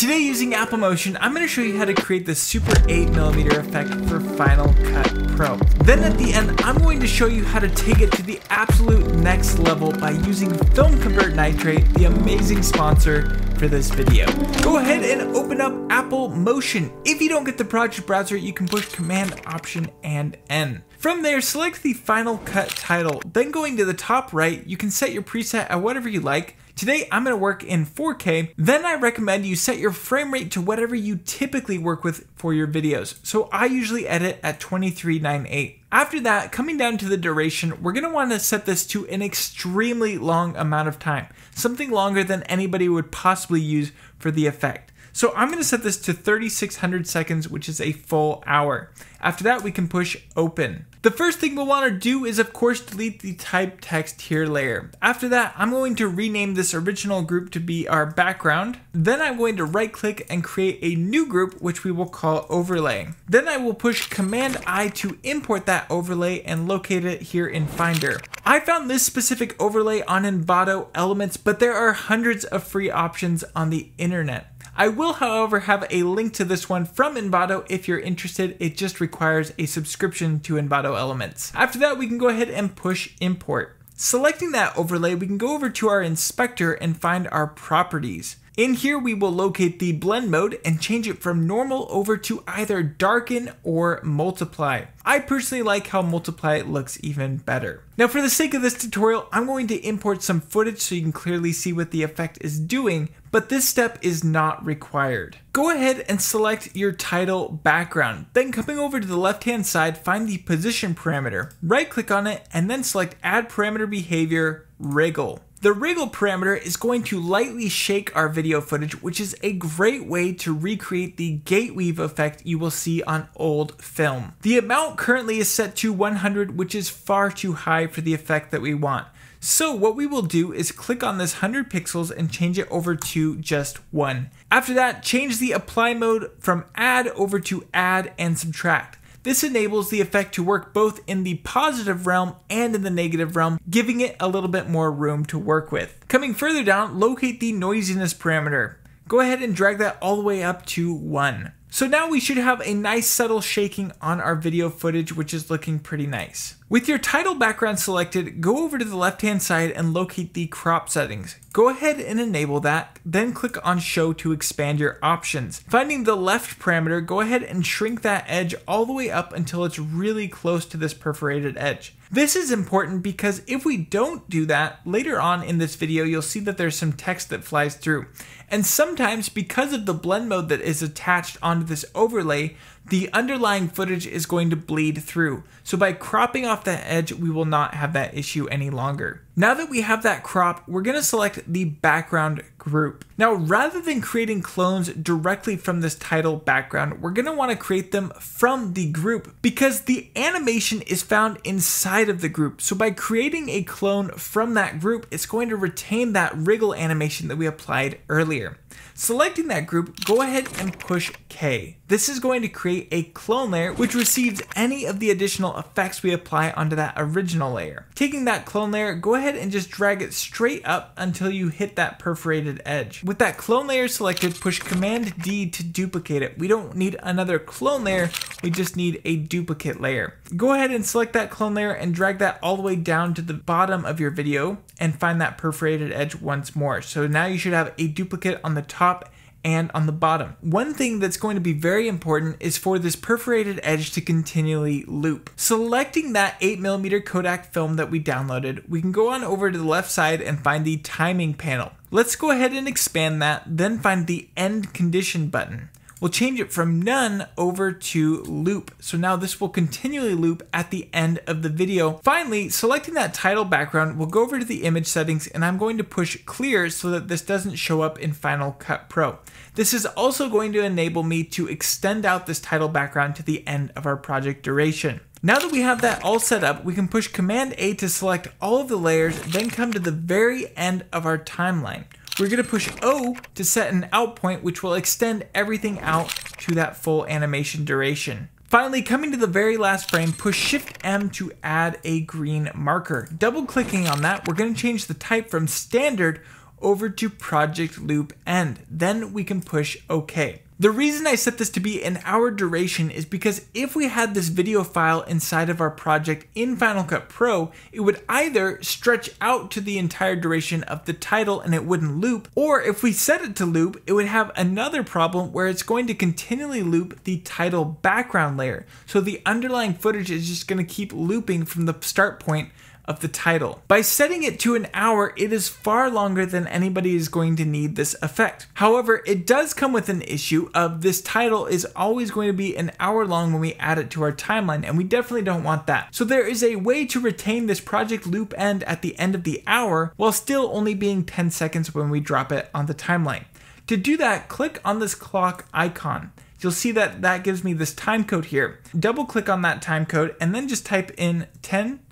Today using Apple Motion, I'm going to show you how to create the Super 8mm effect for Final Cut Pro. Then at the end, I'm going to show you how to take it to the absolute next level by using FilmConvert Nitrate, the amazing sponsor for this video. Go ahead and open up Apple Motion. If you don't get the project browser, you can push Command Option and N. From there, select the Final Cut title. Then going to the top right, you can set your preset at whatever you like. Today, I'm gonna work in 4K. Then I recommend you set your frame rate to whatever you typically work with for your videos. So I usually edit at 2398. After that, coming down to the duration, we're gonna wanna set this to an extremely long amount of time, something longer than anybody would possibly use for the effect. So I'm gonna set this to 3600 seconds, which is a full hour. After that, we can push open. The first thing we'll want to do is of course delete the type text here layer. After that, I'm going to rename this original group to be our background. Then I'm going to right click and create a new group, which we will call overlay. Then I will push command I to import that overlay and locate it here in Finder. I found this specific overlay on Envato Elements, but there are hundreds of free options on the internet. I will, however, have a link to this one from Envato if you're interested. It just requires a subscription to Envato Elements. After that, we can go ahead and push import. Selecting that overlay, we can go over to our inspector and find our properties. In here, we will locate the blend mode and change it from normal over to either darken or multiply. I personally like how multiply looks even better. Now for the sake of this tutorial, I'm going to import some footage so you can clearly see what the effect is doing, but this step is not required. Go ahead and select your title background. Then coming over to the left hand side, find the position parameter. Right click on it and then select add parameter behavior, wriggle. The wriggle parameter is going to lightly shake our video footage, which is a great way to recreate the gate weave effect you will see on old film. The amount currently is set to 100, which is far too high for the effect that we want. So what we will do is click on this 100 pixels and change it over to just one. After that, change the apply mode from add over to add and subtract. This enables the effect to work both in the positive realm and in the negative realm, giving it a little bit more room to work with. Coming further down, locate the noisiness parameter. Go ahead and drag that all the way up to 1. So now we should have a nice subtle shaking on our video footage, which is looking pretty nice. With your title background selected, go over to the left hand side and locate the crop settings. Go ahead and enable that, then click on show to expand your options. Finding the left parameter, go ahead and shrink that edge all the way up until it's really close to this perforated edge. This is important because if we don't do that, later on in this video, you'll see that there's some text that flies through. And sometimes because of the blend mode that is attached onto this overlay, the underlying footage is going to bleed through. So by cropping off that edge, we will not have that issue any longer. Now that we have that crop, we're gonna select the background group. Now, rather than creating clones directly from this title background, we're gonna wanna create them from the group because the animation is found inside of the group. So by creating a clone from that group, it's going to retain that wriggle animation that we applied earlier. Selecting that group, go ahead and push K. This is going to create a clone layer which receives any of the additional effects we apply onto that original layer. Taking that clone layer, go ahead and just drag it straight up until you hit that perforated edge. With that clone layer selected, push Command D to duplicate it. We don't need another clone layer, we just need a duplicate layer. Go ahead and select that clone layer and drag that all the way down to the bottom of your video and find that perforated edge once more. So now you should have a duplicate on the top and on the bottom. One thing that's going to be very important is for this perforated edge to continually loop. Selecting that 8mm Kodak film that we downloaded, we can go on over to the left side and find the timing panel. Let's go ahead and expand that, then find the end condition button we'll change it from none over to loop. So now this will continually loop at the end of the video. Finally, selecting that title background, we'll go over to the image settings and I'm going to push clear so that this doesn't show up in Final Cut Pro. This is also going to enable me to extend out this title background to the end of our project duration. Now that we have that all set up, we can push Command A to select all of the layers, then come to the very end of our timeline. We're gonna push O to set an out point, which will extend everything out to that full animation duration. Finally, coming to the very last frame, push Shift M to add a green marker. Double clicking on that, we're gonna change the type from standard over to project loop end. Then we can push OK. The reason I set this to be an hour duration is because if we had this video file inside of our project in Final Cut Pro, it would either stretch out to the entire duration of the title and it wouldn't loop, or if we set it to loop, it would have another problem where it's going to continually loop the title background layer. So the underlying footage is just going to keep looping from the start point of the title. By setting it to an hour, it is far longer than anybody is going to need this effect. However, it does come with an issue of this title is always going to be an hour long when we add it to our timeline, and we definitely don't want that. So there is a way to retain this project loop end at the end of the hour while still only being 10 seconds when we drop it on the timeline. To do that, click on this clock icon you'll see that that gives me this time code here. Double click on that time code and then just type in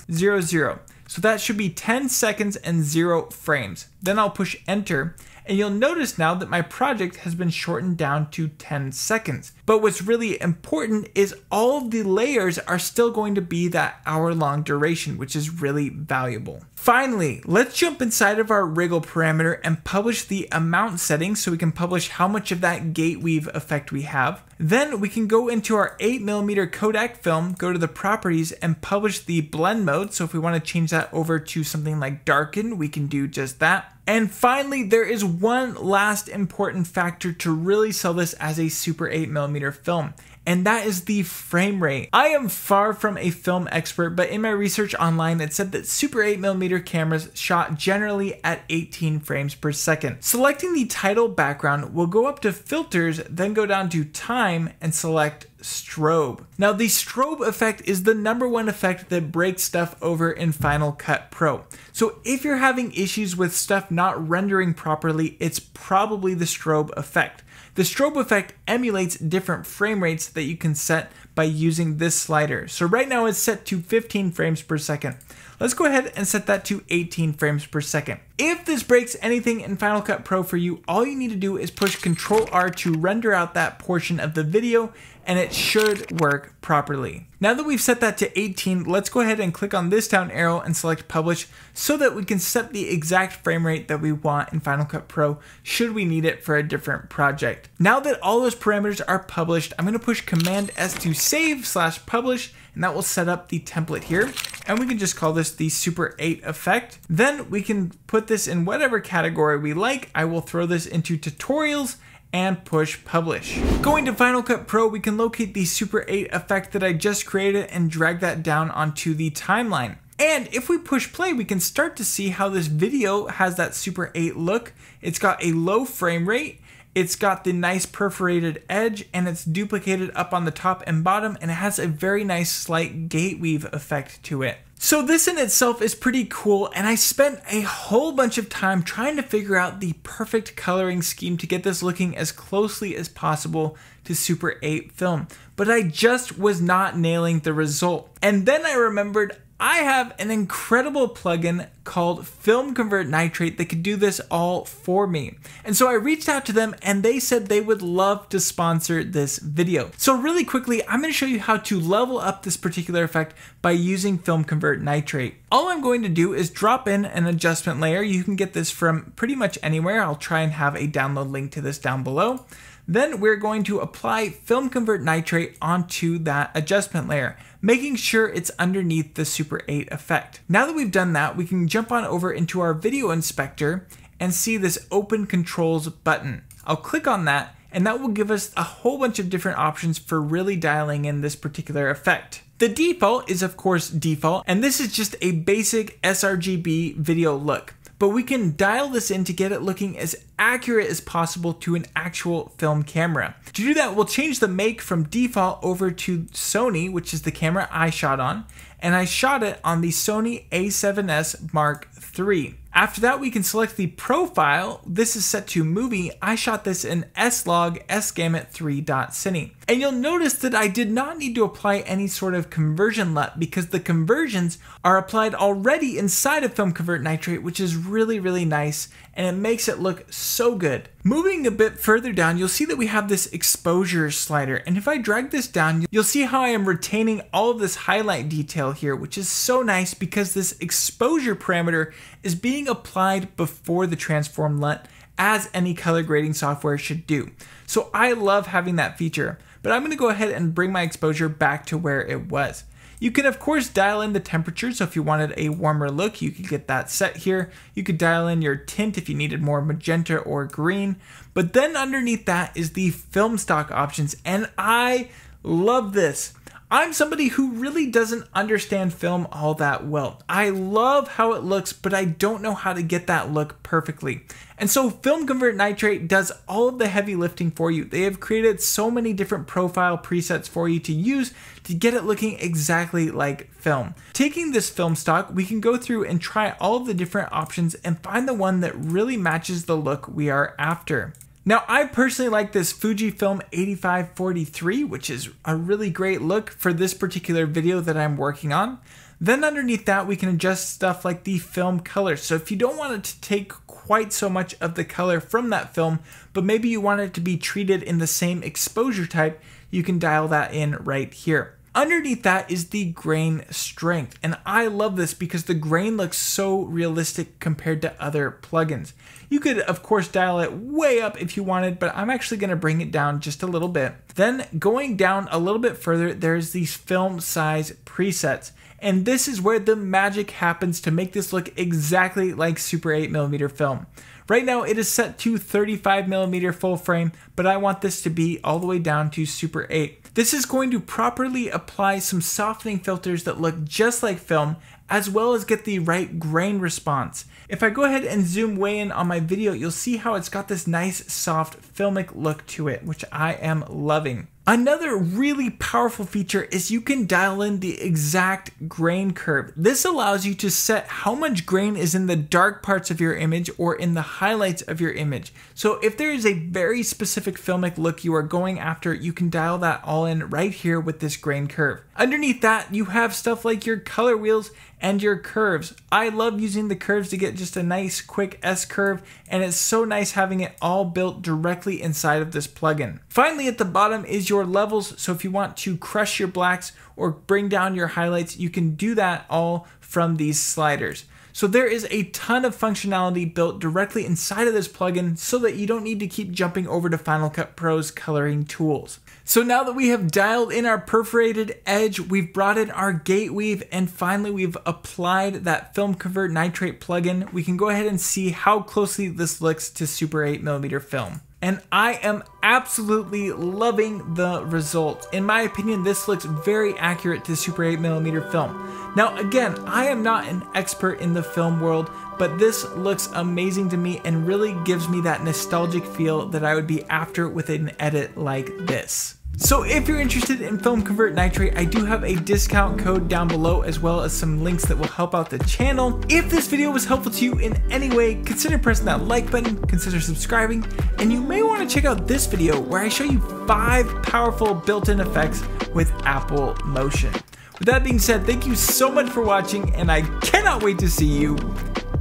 1000. So that should be 10 seconds and zero frames. Then I'll push enter and you'll notice now that my project has been shortened down to 10 seconds. But what's really important is all of the layers are still going to be that hour long duration, which is really valuable. Finally, let's jump inside of our wriggle parameter and publish the amount settings so we can publish how much of that gate weave effect we have. Then we can go into our 8mm Kodak film, go to the properties and publish the blend mode. So if we want to change that over to something like darken, we can do just that. And finally, there is one last important factor to really sell this as a Super 8mm film, and that is the frame rate. I am far from a film expert, but in my research online, it said that Super 8mm cameras shot generally at 18 frames per second. Selecting the title background will go up to filters, then go down to time and select strobe. Now the strobe effect is the number one effect that breaks stuff over in Final Cut Pro. So if you're having issues with stuff not rendering properly, it's probably the strobe effect. The strobe effect emulates different frame rates that you can set by using this slider. So right now it's set to 15 frames per second. Let's go ahead and set that to 18 frames per second. If this breaks anything in Final Cut Pro for you, all you need to do is push Ctrl R to render out that portion of the video and it should work properly. Now that we've set that to 18, let's go ahead and click on this down arrow and select publish so that we can set the exact frame rate that we want in Final Cut Pro should we need it for a different project. Now that all those parameters are published, I'm gonna push Command S to save slash publish and that will set up the template here. And we can just call this the Super 8 effect. Then we can put this in whatever category we like. I will throw this into tutorials and push publish. Going to Final Cut Pro, we can locate the Super 8 effect that I just created and drag that down onto the timeline. And if we push play, we can start to see how this video has that Super 8 look. It's got a low frame rate, it's got the nice perforated edge, and it's duplicated up on the top and bottom, and it has a very nice slight gate weave effect to it. So this in itself is pretty cool and I spent a whole bunch of time trying to figure out the perfect coloring scheme to get this looking as closely as possible to Super 8 film, but I just was not nailing the result. And then I remembered I have an incredible plugin called FilmConvert Nitrate that could do this all for me. And so I reached out to them and they said they would love to sponsor this video. So really quickly, I'm gonna show you how to level up this particular effect by using FilmConvert Nitrate. All I'm going to do is drop in an adjustment layer. You can get this from pretty much anywhere. I'll try and have a download link to this down below. Then we're going to apply FilmConvert Nitrate onto that adjustment layer, making sure it's underneath the Super 8 effect. Now that we've done that, we can jump on over into our video inspector and see this Open Controls button. I'll click on that and that will give us a whole bunch of different options for really dialing in this particular effect. The default is of course default, and this is just a basic sRGB video look but we can dial this in to get it looking as accurate as possible to an actual film camera. To do that, we'll change the make from default over to Sony, which is the camera I shot on, and I shot it on the Sony a7S Mark III. After that, we can select the profile. This is set to movie. I shot this in S-Log S-Gamut 3.cine. And you'll notice that I did not need to apply any sort of conversion LUT because the conversions are applied already inside of FilmConvert Nitrate, which is really, really nice and it makes it look so good. Moving a bit further down, you'll see that we have this exposure slider. And if I drag this down, you'll see how I am retaining all of this highlight detail here, which is so nice because this exposure parameter is being applied before the transform LUT as any color grading software should do. So I love having that feature, but I'm gonna go ahead and bring my exposure back to where it was. You can of course dial in the temperature, so if you wanted a warmer look, you could get that set here. You could dial in your tint if you needed more magenta or green, but then underneath that is the film stock options, and I love this. I'm somebody who really doesn't understand film all that well. I love how it looks, but I don't know how to get that look perfectly. And so FilmConvert Nitrate does all of the heavy lifting for you. They have created so many different profile presets for you to use to get it looking exactly like film. Taking this film stock, we can go through and try all of the different options and find the one that really matches the look we are after. Now, I personally like this Fujifilm 8543, which is a really great look for this particular video that I'm working on. Then underneath that, we can adjust stuff like the film color. So if you don't want it to take quite so much of the color from that film, but maybe you want it to be treated in the same exposure type, you can dial that in right here. Underneath that is the grain strength, and I love this because the grain looks so realistic compared to other plugins. You could, of course, dial it way up if you wanted, but I'm actually going to bring it down just a little bit. Then going down a little bit further, there's these film size presets. And this is where the magic happens to make this look exactly like Super 8mm film. Right now it is set to 35mm full frame, but I want this to be all the way down to Super 8. This is going to properly apply some softening filters that look just like film, as well as get the right grain response. If I go ahead and zoom way in on my video, you'll see how it's got this nice soft filmic look to it, which I am loving. Another really powerful feature is you can dial in the exact grain curve. This allows you to set how much grain is in the dark parts of your image or in the highlights of your image. So if there is a very specific filmic look you are going after, you can dial that all in right here with this grain curve. Underneath that, you have stuff like your color wheels and your curves. I love using the curves to get just a nice quick S curve and it's so nice having it all built directly inside of this plugin. Finally at the bottom is your levels so if you want to crush your blacks or bring down your highlights you can do that all from these sliders. So there is a ton of functionality built directly inside of this plugin so that you don't need to keep jumping over to Final Cut Pro's coloring tools. So now that we have dialed in our perforated edge, we've brought in our gate weave, and finally we've applied that FilmConvert Nitrate plugin, we can go ahead and see how closely this looks to Super 8mm film. And I am absolutely loving the result. In my opinion, this looks very accurate to Super 8mm film. Now again, I am not an expert in the film world, but this looks amazing to me and really gives me that nostalgic feel that I would be after with an edit like this. So if you're interested in FilmConvert Nitrate, I do have a discount code down below as well as some links that will help out the channel. If this video was helpful to you in any way, consider pressing that like button, consider subscribing, and you may want to check out this video where I show you five powerful built-in effects with Apple Motion. With that being said, thank you so much for watching, and I cannot wait to see you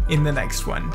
in the next one.